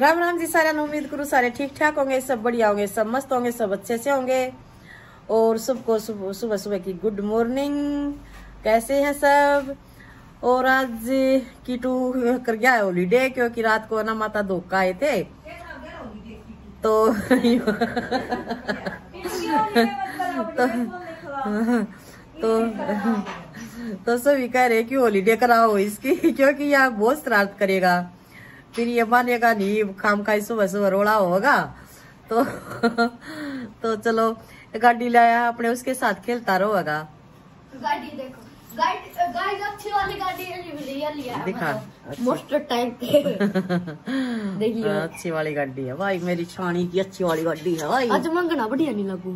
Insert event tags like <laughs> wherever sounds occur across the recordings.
राम राम जी, सारे उम्मीद करूँ सारे ठीक ठाक होंगे, सब बढ़िया होंगे, सब मस्त होंगे, सब अच्छे से होंगे। और सबको सुबह सुबह की गुड मॉर्निंग कैसे हैं सब? और आज कीटू कर गया हॉलीडे क्योंकि रात को ना माता धोखा आए थे। तो तो तो तो सभी कह रहे कि हॉलीडे कराओ इसकी, क्योंकि यह बहुत शरारत करेगा। फिर ये मानेगा नहीं खाम खाई सुबह सुबह रोड़ा होगा। तो तो चलो गाड़ी लाया अपने उसके साथ खेलता रहेगा। गाड़ी देखो। गाड़ी अच्छी वाली गाड़ी लिया लिया दिखा। मोस्ट टाइप देखिए अच्छी वाली गाड़ी है। भाई मेरी छानी की अच्छी वाली गाड़ी है भाई। आज मंगना बढ़िया नहीं लगू।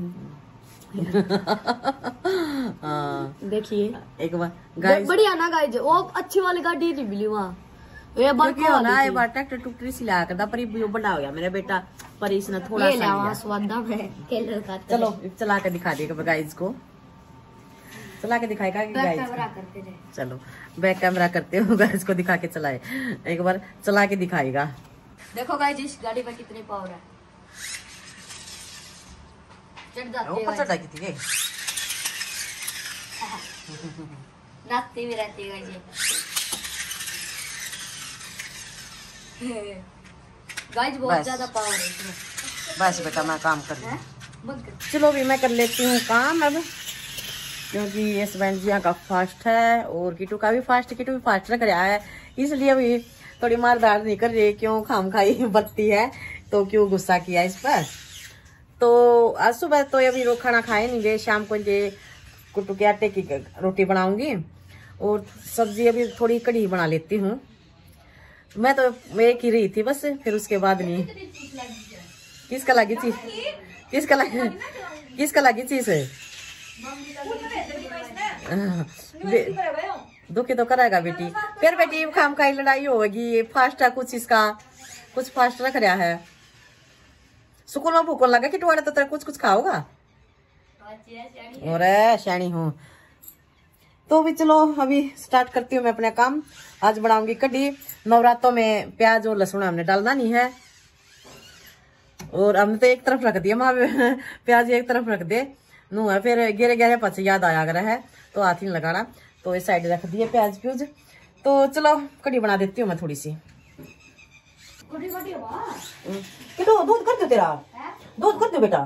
हाँ। देखिए। एक बार बढ़िया ना गाइज़ वो अच्छी वाली गाड़ी नहीं मिली वहाँ। ये बार ना ये बार ट्रैक्टर टुकड़ी सिला करता पर ये बड़ा हो गया मेरा बेटा पर इसने थोड़ा सा लिया लिया। स्वादा में केलर का चलो चला के दिखा देगा गाइस को। चला के दिखाएगा गाइस कैमरा करते चलो बैक कैमरा करते हो गाइस को दिखा के चलाए। एक बार चला के दिखाएगा। देखो गाइज़ इस गाड़ी में कितने पावर है। चढ़ जाते हैं। <laughs> नाचते भी रहते हैं गाइज़ गाइज़ बहुत बस। ज़्यादा पावर है इसमें। बस बेटा मैं काम कर चलो भी मैं कर लेती हूँ काम अब क्योंकि ये स्पेंजिया का फास्ट है और किटू का भी फास्ट किटू भी फास्ट रख रहा है। इसलिए अभी थोड़ी मारदार नहीं कर रही क्यों खाम खाई <laughs> बत्ती है तो क्यों गुस्सा किया इस पर? तो आज सुबह तो अभी वो खाना खाए नहीं गए शाम को ये कुट्टू के आटे की रोटी बनाऊँगी और सब्ज़ी अभी थोड़ी कड़ी बना लेती हूँ। मैं तो एक ही रही थी बस फिर उसके बाद नहीं। किसका लगी चीज़? किसका लगी किसका लगी है हाँ, दुखी तो कराएगा बेटी। फिर बेटी खाम खाई लड़ाई होगी। फास्ट है कुछ इसका। कुछ फास्ट रख रहा है। स्कूल में भूख लगा कि टुआड़े तो तेरा कुछ कुछ खाओगा? अरे शैनी हूँ। तो भी चलो अभी स्टार्ट करती हूँ मैं अपना काम। आज बनाऊँगी कढ़ी। नवरात्रों में प्याज और लहसुन हमने डालना नहीं है। और हमने तो एक तरफ़ रख दिया माँ प्याज एक तरफ़ रख दे। नू है फिर गिरे गिरे पच याद आया अगर है तो हाथ ही नहीं लगाना। तो इस साइड रख दिए प्याज प्यूज। तो चलो कड़ी बना देती हूँ मैं थोड़ी सी। दूध कर दो तेरा? दूध कर दो बेटा।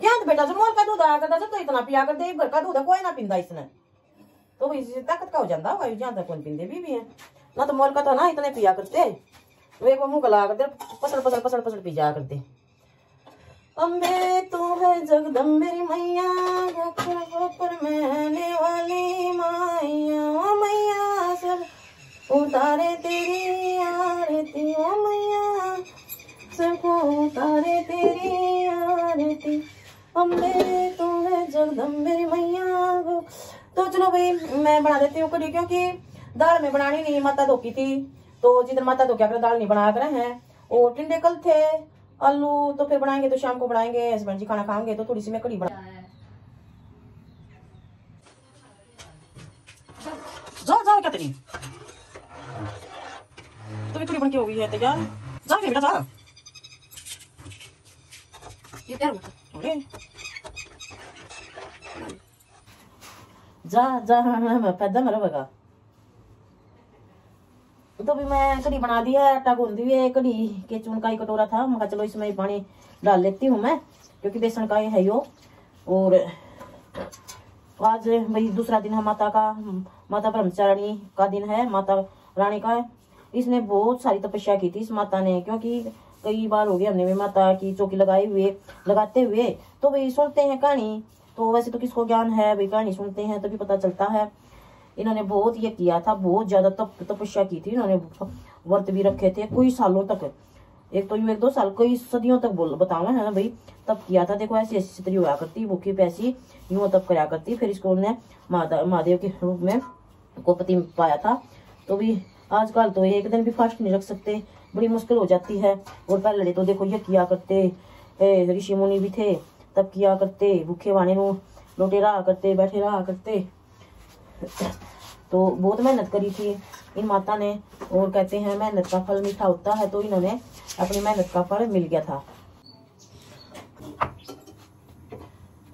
क्या बेटा जो का दूध आया करता तो इतना पिया कर दे घर का दूध है, कोई ना पींदा इसने। तो इससे ताकत का हो जाता होगा तक कौन पींदे भी, भी है। ना तो मोल का तो ना इतने पिया करते। वे को मुँह गला करते, पसड़ पसड़ पसड़ पसड़ पी जाया करते। अम्बे, तू है जगदम्बेरी मैया गोखर गोपर महने वाली माइया, ओ मैया सब उतारे तेरी आरती, ओ मैया सबको उतारे तेरी आरती। अम्बे, तू है जगदम्बेरी मैया तो चलो भाई, मैं बना देती हूँ कढ़ी, क्योंकि दाल में बनानी नहीं, माता धोकी थी। तो जिधर माता धोके कर दाल नहीं बनाया करे, हैं। और टिंडे कल थे, आलू तो फिर बनाएँगे तो शाम को बनाएँगे हस्बैंड जी खाना खाएँगे तो थोड़ी सी मैं कड़ी बना क्या तो भी कढ़ी बन के हो गई है तैयार। जा बेटा जा ये क्या जा जा पैदा मेरा बगा तो भी मैं कढ़ी बना दी है, आटा गूंद दी है, कढ़ी के चून का ही कटोरा था। मैं चलो इसमें पानी डाल लेती हूँ मैं, क्योंकि बेसन का ही है यो। और आज भाई दूसरा दिन है माता का, माता ब्रह्मचारिणी का दिन है, माता रानी का इसने बहुत सारी तपस्या की थी इस माता ने, क्योंकि कई बार हो गया हमने भी माता की चौकी लगाए हुए लगाते हुए। तो भाई सुनते हैं कहानी तो वैसे तो किसको ज्ञान है, भाई कहानी सुनते हैं, तभी तो पता चलता है। इन्होंने बहुत ये किया था, बहुत ज़्यादा तप, तपस्या की थी इन्होंने, व्रत भी रखे थे कई सालों तक। एक तो यूँ एक दो साल, कई सदियों तक बोल बतावा है ना भाई? तब किया था, देखो ऐसी ऐसी स्त्री हुआ करती, भूखी पैसी, यूँ तब कराया करती, फिर इसको उन्होंने महादेव के रूप में को पति पाया था। तो भी आजकल तो एक दिन भी फास्ट नहीं रख सकते, बड़ी मुश्किल हो जाती है। और पहले तो देखो ये किया करते ऋषि मुनि भी थे तब किया करते, भूखे वाने नु, लोटे रहा करते, बैठे रहा करते। तो बहुत मेहनत करी थी। इन माता ने और कहते हैं, मेहनत का फल मीठा होता है तो इन्होंने अपनी मेहनत का फल मिल गया था।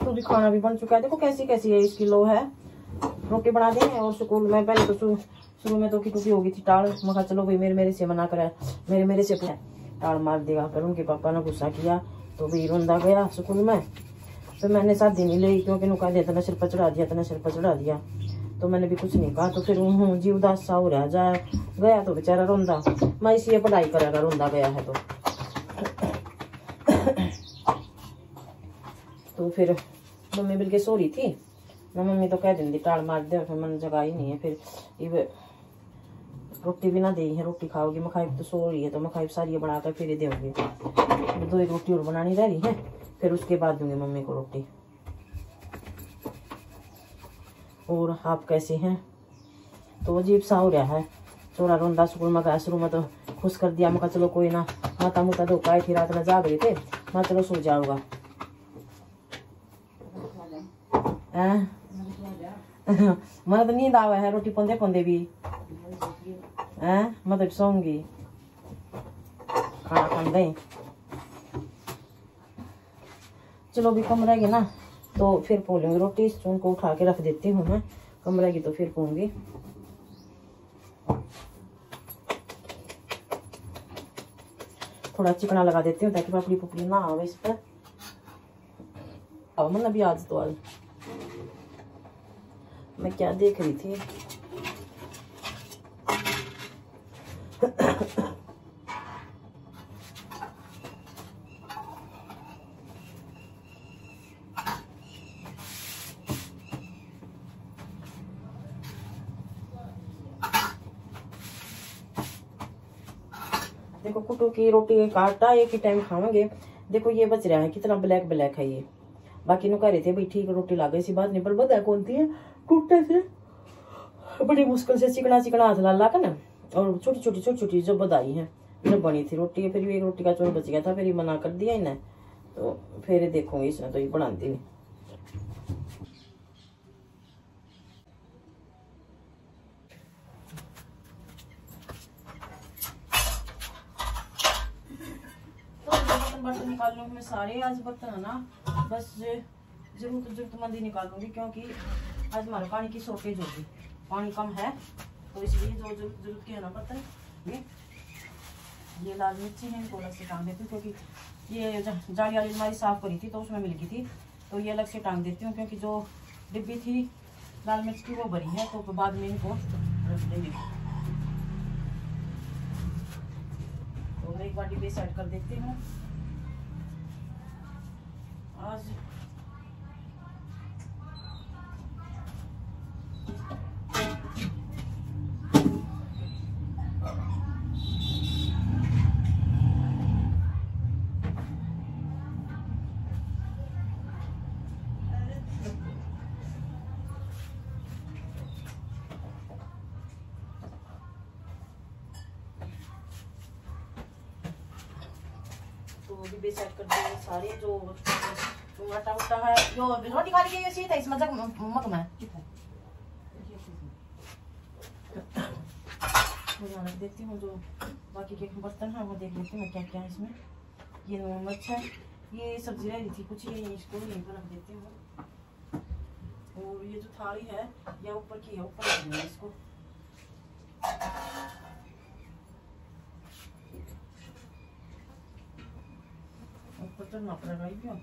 तो भी खाना भी बन चुका है। देखो कैसी कैसी है इसकी लो है। रोटी बना दी है और स्कूल में। पहले तो शुरू में तो की टूटी हो गई थी टाल। मैं कहा, चलो भाई, मेरे मेरे से मना करे। मेरे मेरे से टाल मार देगा पर उनके पापा ने गुस्सा किया। तो भी रोंदा गया स्कूल में। तो मैंने साथ नहीं ली, क्योंकि नुका दिया था ना सिर पर चढ़ा दिया था ना सिर पर चढ़ा दिया। तो मैंने भी कुछ नहीं कहा तो फिर हूँ जी उदास सा हो रहा जाए गया तो बेचारा रोंदा। मैं इसलिए पढ़ाई करेगा रोंदा गया है तो। तो फिर मम्मी बिल्कुल सो रही थी। मैं मम्मी तो कह देंगी टाल मार दे, फिर मन जगह ही नहीं है, फिर इव रोटी भी ना दी है, रोटी खाओगी, मखाई तो सो रही है तो मखाई सारी बना कर फिर दोगे दो एक रोटी और बनानी रह रही है, फिर उसके बाद दूँगी मम्मी को रोटी। और आप कैसे हैं? तो अजीब सा हो रहा है। चोरा रोंदा सुकुल में गया, शुरू में तो खुश कर दिया। मैं चलो कोई ना, माता मुता धोखा आई थी रात में जाग रही थे। मैं चलो सो जाऊँगा। तो मैं तो नींद आवा है, रोटी पौधे पौधे भी। है मैं तो सौगी खाना खाद चलो भी कम रह गए ना। तो फिर पोलूँगी रोटी स्टून को उठा के रख देती हूँ मैं। कम रहेगी तो फिर पोंगी। थोड़ा चिकना लगा देती हूँ ताकि पपड़ी पुपड़ी ना आवे इस पर। अब मतलब भी आज तो आज मैं क्या देख रही थी? देखो कुटू की रोटी का आटा, एक ही टाइम खावांगे। देखो, ये बच रहा है। कितना ब्लैक ब्लैक है ये। बाकी नु रहे थे भाई, ठीक, रोटी लागे सी बात नहीं पर बता कौन थी है? टूटे से बड़ी मुश्किल से चिकना चिकना हाथ ला का ना, और छोटी छोटी छोटी छोटी जो बदाई है जब बनी थी रोटी। फिर भी एक रोटी का चोर बच गया था, फिर ये मना कर दिया इन्हें। तो फिर देखूँगी इसने तो ये बनाती नहीं तो बर्तन बर्तन निकाल लूँगी मैं सारे आज बर्तन है ना, बस ज़रूरत जरूरतमंद ही निकाल लूँगी क्योंकि आज हमारे पानी की शॉर्टेज होगी पानी कम है तो इसलिए जो ज़रूरत के है ना बर्तन ये ये लाल मिर्ची है इनको अलग से टांग देती हूँ, क्योंकि ये जाली वाली हमारी साफ़ करी थी तो उसमें मिल गई थी तो ये अलग से टांग देती हूँ, क्योंकि जो डिब्बी थी, लाल मिर्च की, वो भरी है तो बाद में इनको रख देंगे। तो एक बार डिब्बे सेट कर देती हूँ। आज डिब्बे सेट कर दिए सारे जो जो आटा उटा है जो रोटी खा ली ये था इसमें जग मग में तो यहाँ हूँ जो बाकी के बर्तन है वो देख लेती हूँ क्या क्या है इसमें ये नून है ये सब्ज़ी रह रही थी कुछ ये इसको यहीं पर रख देती हूँ और ये जो थाली है ये ऊपर की है ऊपर रख देंगे इसको ऊपर तो चढ़ना पड़ेगा ही क्यों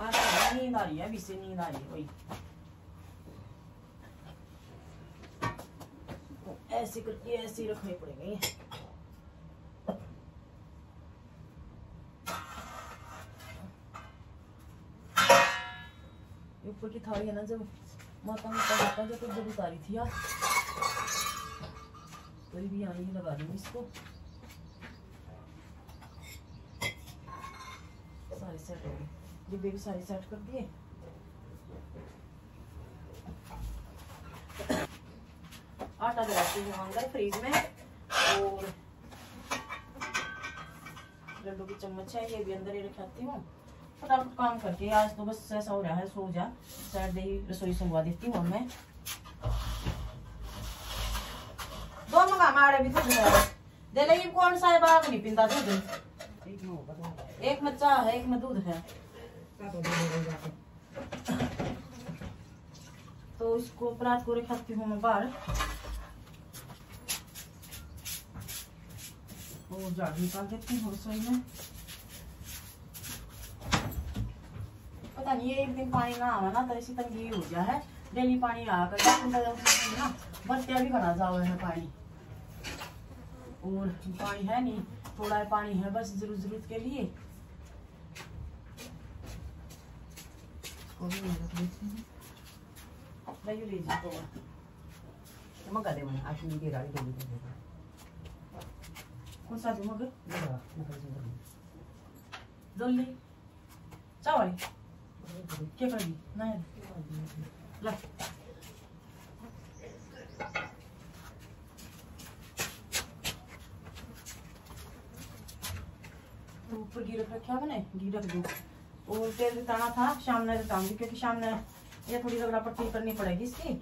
आज तो नींद आ रही है अभी से नींद आ रही है वही ऐसे करके ऐसे रखने पड़ेंगे ऊपर की थाली है ना जब माता माता माता जब जब उतारी थी यार तो भी यहाँ ही लगा दूँगी इसको सारे सेट हो गए डिब्बे भी सारे सेट कर दिए। आटा जलाती हूँ अंदर फ्रीज में, और लड्डू की चम्मच है, ये भी अंदर ही रखाती हूँ। फटाफट काम करके, आज तो बस ऐसा हो रहा है, सो जा। सैटरडे ही रसोई संगवा देती हूँ मैं। माड़े भी दूध है दे कौन सा है? बाग नहीं पिंदा दूध। एक में चाह है, एक में दूध है। तो इसको परात रखाती हूँ मैं बाहर। और झाड़ू निकाल देती हूँ रसोई में। पता नहीं एक दिन पानी ना आवा ना तो ऐसी तंगी हो गया है। डेली पानी आ कर ना, बत्तिया भी बना जाओ है पानी। और पानी है नहीं, थोड़ा पानी है बस ज़रूर ज़रूरत के लिए। भी मैं रख देती हूँ ले जी तो मगा दे मैंने आज नहीं गाड़ी दे दी कौन सा दूँ मगर दोली चावल क्या करेगी नहीं ला ऊपर घी रख रखा मैंने घी रख दो। और तेल रिताना था, शाम ने रिताऊँगी क्योंकि शाम ने ये थोड़ी रगड़ा पट्टी करनी पड़ेगी इसकी।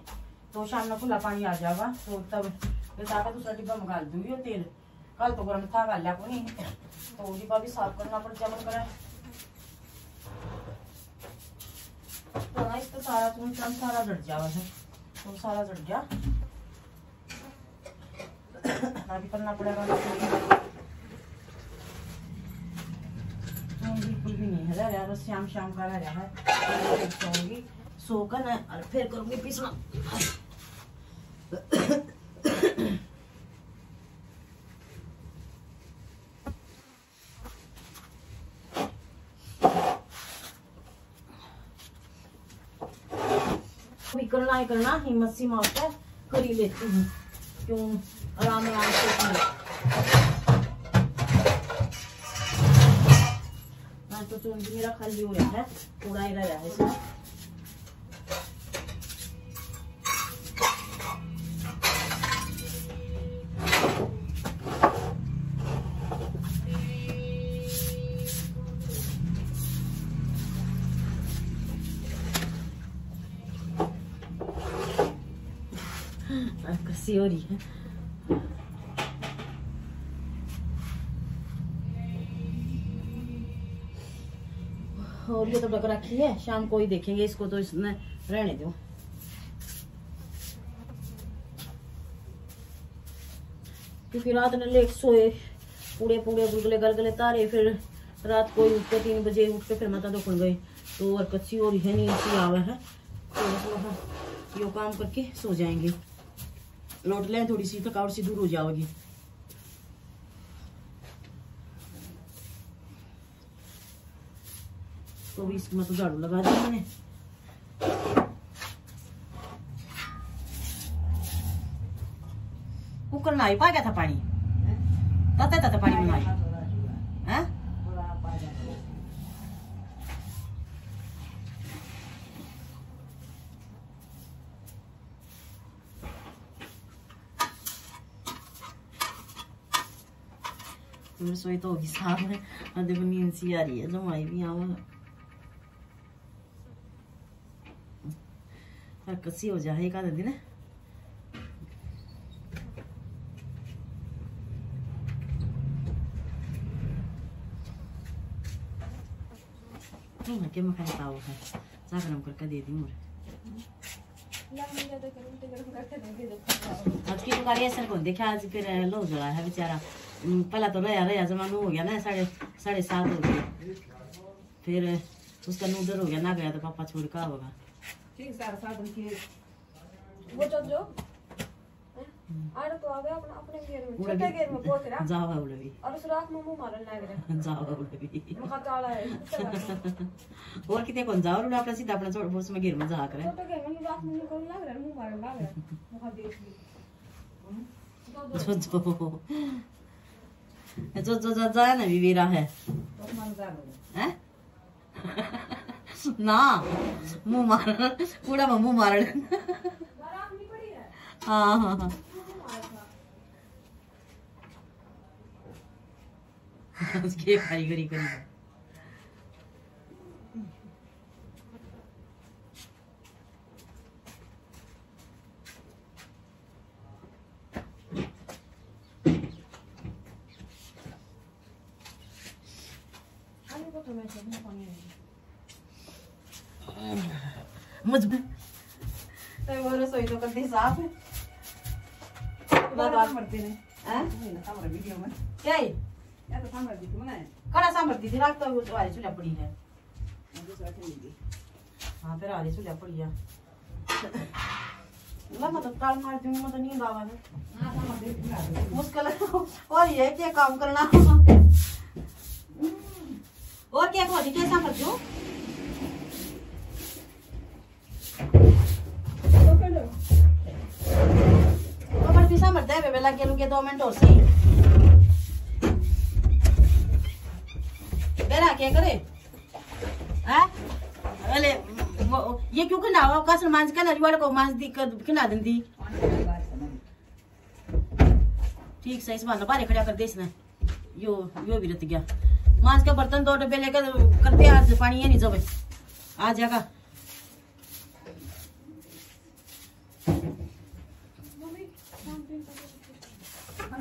तो शाम में खुला पानी आ जाएगा। तो तब रिता का दूसरा डिब्बा मंगा दूँगी और तेल। कल तो गर्म था गालिया को नहीं। तो डिब्बा भी साफ़ करना पड़ जाए मन तो ना इसका सारा चून चान सारा जट जावा है तो सारा जट गया। <coughs> अभी करना पड़ेगा। हाँ, बिल्कुल भी नहीं है। रह बस शाम शाम का रह है। सोऊँगी सोकर ना और फिर करूँगी पीसना करना ही करना। हिम्मत सी मार कर ही लेती हूँ। क्यों? आराम आराम से तो चून भी मेरा खाली हो रहा है पूरा ही रहा है इसमें कसी हो रही है और ये तो ढक रखी है, शाम को ही देखेंगे, इसको तो इसने रहने दो। क्योंकि रात ने लेट सोए, पूरे पूरे गुलगुले गलगले तारे, फिर रात को ही उठ के तीन बजे उठ के फिर माता दुखन गई। तो और कच्ची और है नींद सी आवे है। तो यो काम करके सो जाएँगे। लौट लें, थोड़ी सी थकावट सी दूर हो जाओगी। तो भी इसमें तो झाड़ू लगा दी मैंने। कुकर में आई पा गया था पानी? तते तते पानी में रसोई तो होगी साफ़ है, देखो, नींद सी आ रही है। जमाई भी आओ कसी हो जाए, एक आधा दिन के मैं खाता वो है चा गरम करके दे दी मुझे आज की कारी ऐसा कौन देखा? आज फिर लो जला है बेचारा। पहला तो रहा रहा जमाना हो गया ना, साढ़े साढ़े सात हो गए फिर, उसका नूडर हो गया, ना गया तो पापा छोड़ का होगा। वो जो जो? आड़ तो आ गया अपना अपने घेर में छोटे घेर में पोत रहा जावा और में मुँह मारने लग रहा जावा चाला है और कितने कौन अपना सीधा अपना छोड़ में जा करे छोटे घेर में रात में निकल लग रहा मुँह मारने लग रहा मखा देख ली जो जो। जो जो। जो जा ना विवीरा है। हैं? ना, मुँह मार कूड़ा में मुँह मार हाँ हाँ हाँ। उसके कारीगरी करी तो मैं सब पानी है मुझमें तो वो रसोई तो कर दी साफ़ बात बात मरते ने हैं? ना सामने वीडियो में। क्या है? या तो सामने दी मना है। कड़ा सांभर थी रात तो वो चूल्हा पड़ी है। हाँ फिर आली चूल्हा पड़ी है। मतलब ताल मार दूँगी मैं तो नींद आवा है हाँ दे मुश्किल और ये क्या काम करना? और क्या को क्या सांभर क्यों तो पिसा मरता है के लुके दो मिनट और सही। बेरा, क्या करे? हैं? अरे ये क्यों खना हुआ कसर मांस का नरिवाड़ को मांस दी कर खिना दंदी? ठीक से बांधो बारे खड़ा कर दे इसने यो यो भी रत गया। मांस का बर्तन दो डब्बे लेकर करते आज पानी है नहीं जब आ जाएगा मम्मी काम पे हम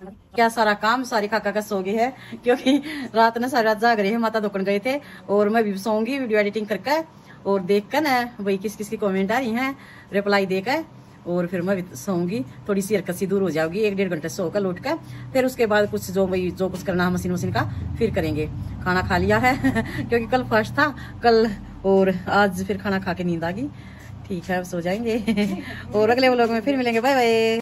क्या सारा काम सारी खाका का सो गई है? क्योंकि रात ने सारी रात जाग रही है, माता दुकान गए थे, और मैं भी सोऊँगी, वीडियो एडिटिंग करके और देख कर ना वही किस किस की कमेंट आ रही है रिप्लाई देकर और फिर मैं भी सोऊँगी, थोड़ी सी हरकत सी दूर हो जाओगी एक डेढ़ घंटे सो कर लौट कर फिर उसके बाद कुछ जो वही जो कुछ करना है मशीन मशीन का, फिर करेंगे। खाना खा लिया है, <laughs> क्योंकि कल फ़र्स्ट था, कल, और आज फिर खाना खा के नींद आ गई। ठीक है सो जाएँगे। <laughs> और अगले व्लॉग में फिर मिलेंगे। Bye bye